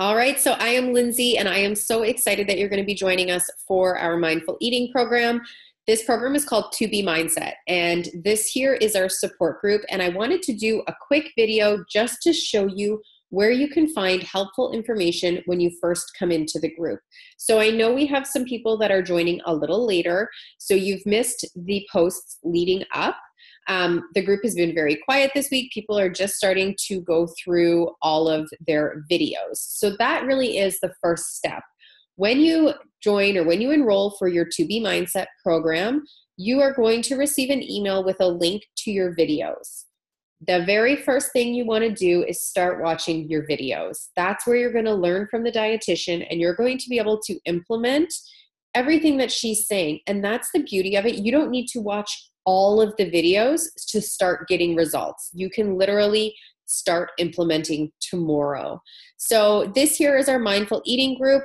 All right, so I am Lindsay, and I am so excited that you're going to be joining us for our mindful eating program. This program is called 2B Mindset, and this here is our support group. And I wanted to do a quick video just to show you where you can find helpful information when you first come into the group. So I know we have some people that are joining a little later, so you've missed the posts leading up. Um, the group has been very quiet this week. People are just starting to go through all of their videos. So that really is the first step. When you join or when you enroll for your 2B Mindset program, you are going to receive an email with a link to your videos. The very first thing you want to do is start watching your videos. That's where you're going to learn from the dietitian and you're going to be able to implement everything that she's saying. And that's the beauty of it. You don't need to watch all of the videos to start getting results. You can literally start implementing tomorrow. So, this here is our mindful eating group.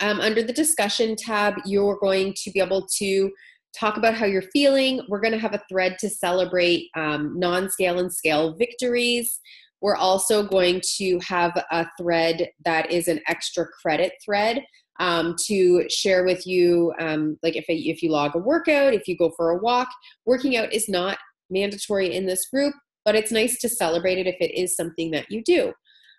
Um, under the discussion tab, you're going to be able to talk about how you're feeling. We're going to have a thread to celebrate um, non scale and scale victories. We're also going to have a thread that is an extra credit thread um, to share with you um, like if, if you log a workout if you go for a walk working out is not mandatory in this group but it's nice to celebrate it if it is something that you do.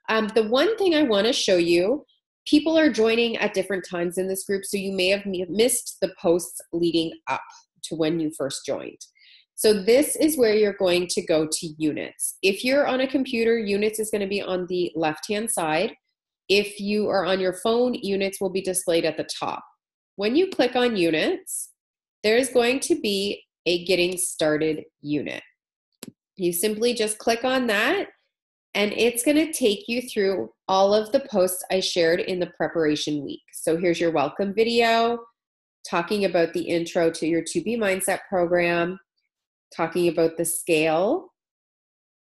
Um, the one thing i want to show you people are joining at different times in this group so you may have missed the posts leading up to when you first joined. So this is where you're going to go to units. If you're on a computer units is going to be on the left hand side if you are on your phone, units will be displayed at the top. When you click on units, there's going to be a getting started unit. You simply just click on that and it's going to take you through all of the posts I shared in the preparation week. So here's your welcome video talking about the intro to your 2B Mindset program, talking about the scale,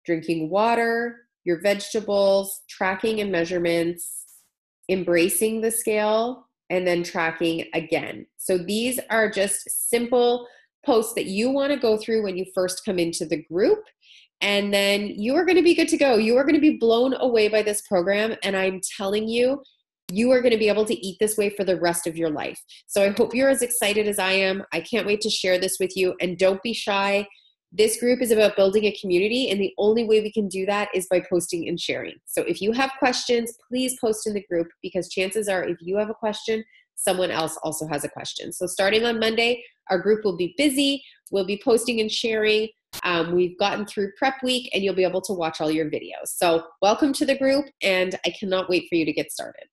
drinking water, your vegetables, tracking and measurements, embracing the scale, and then tracking again. So these are just simple posts that you want to go through when you first come into the group. And then you are going to be good to go. You are going to be blown away by this program. And I'm telling you, you are going to be able to eat this way for the rest of your life. So I hope you're as excited as I am. I can't wait to share this with you. And don't be shy. This group is about building a community, and the only way we can do that is by posting and sharing. So if you have questions, please post in the group because chances are, if you have a question, someone else also has a question. So starting on Monday, our group will be busy. We'll be posting and sharing. Um, we've gotten through prep week, and you'll be able to watch all your videos. So welcome to the group, and I cannot wait for you to get started.